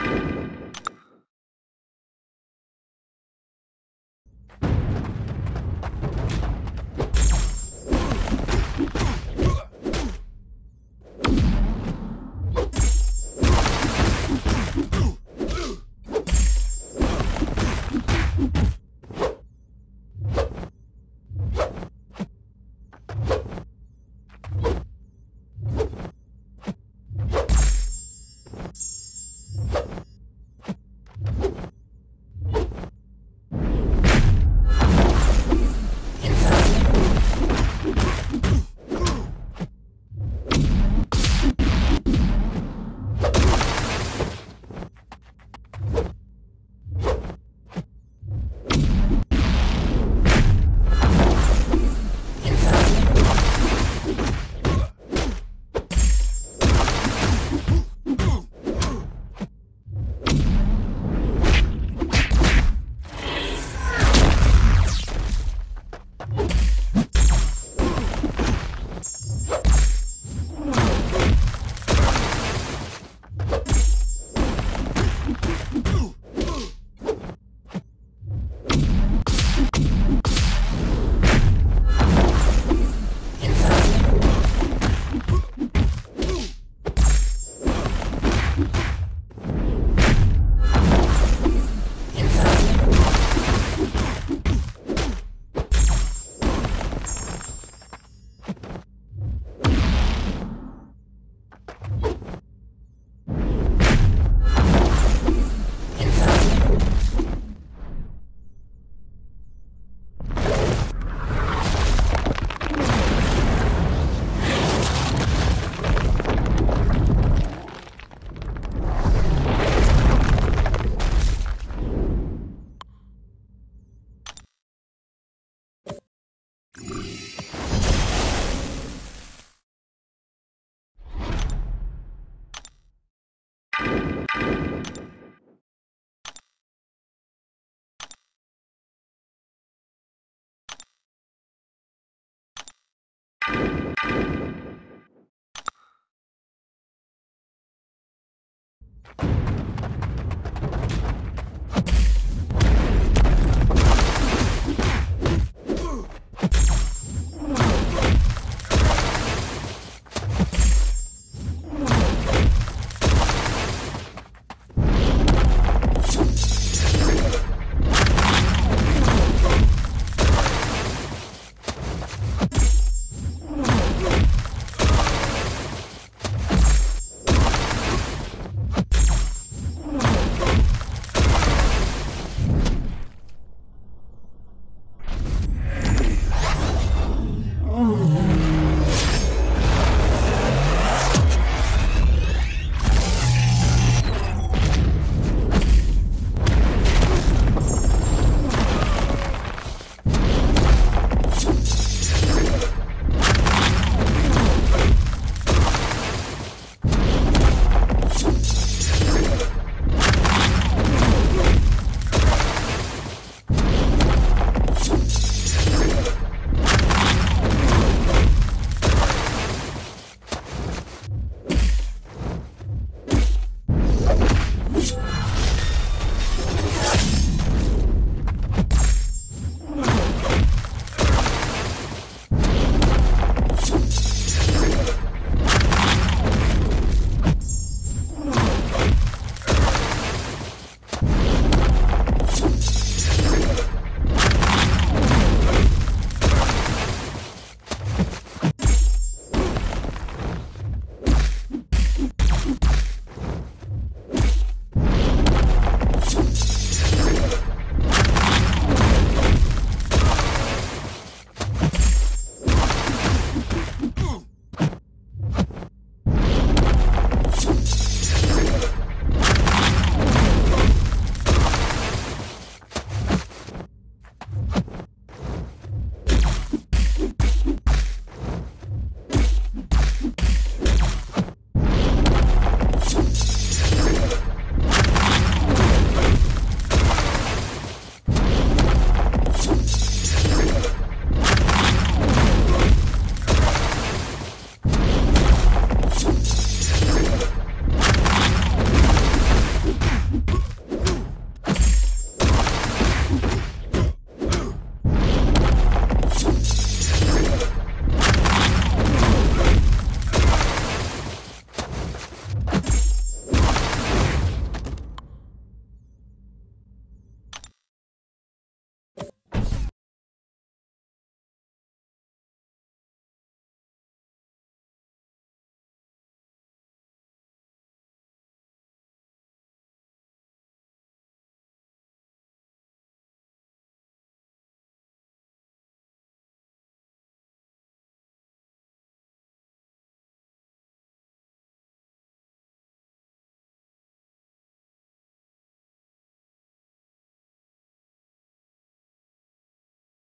you